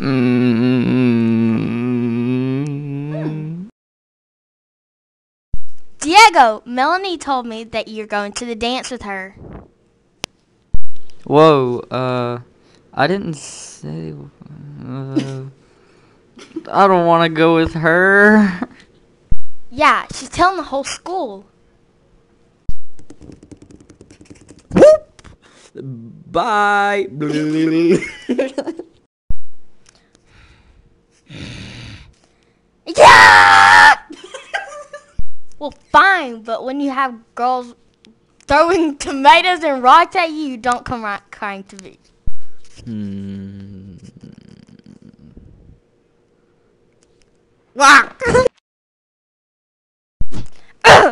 Mm. Diego, Melanie told me that you're going to the dance with her. Whoa, uh, I didn't say. Uh, I don't want to go with her. Yeah, she's telling the whole school. Whoop! Bye. fine, but when you have girls throwing tomatoes and rocks at you, you don't come right crying to me. Hmm.